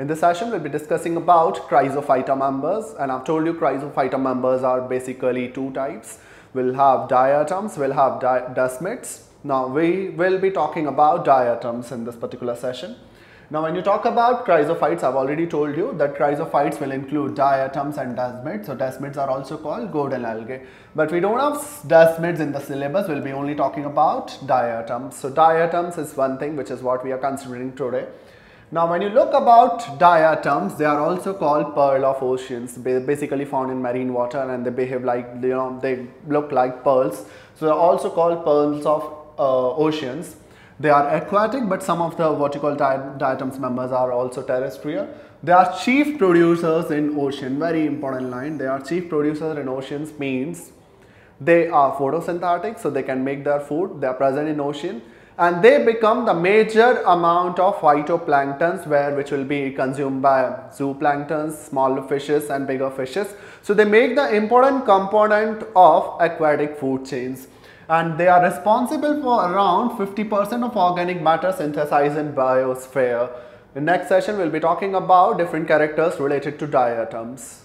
In this session, we'll be discussing about chrysophyta members and I've told you chrysophyta members are basically two types. We'll have diatoms, we'll have desmids. Now we will be talking about diatoms in this particular session. Now when you talk about chrysophytes, I've already told you that chrysophytes will include diatoms and desmids. So desmids are also called golden algae. But we don't have desmids in the syllabus, we'll be only talking about diatoms. So diatoms is one thing which is what we are considering today. Now when you look about diatoms, they are also called pearl of oceans, basically found in marine water and they behave like, you know, they look like pearls. So they are also called pearls of uh, oceans. They are aquatic, but some of the what you vertical diatoms members are also terrestrial. They are chief producers in ocean. Very important line. They are chief producers in oceans means they are photosynthetic, so they can make their food. They are present in ocean and they become the major amount of phytoplanktons where which will be consumed by zooplanktons, smaller fishes and bigger fishes. So they make the important component of aquatic food chains and they are responsible for around 50% of organic matter synthesized in biosphere. In next session, we'll be talking about different characters related to diatoms.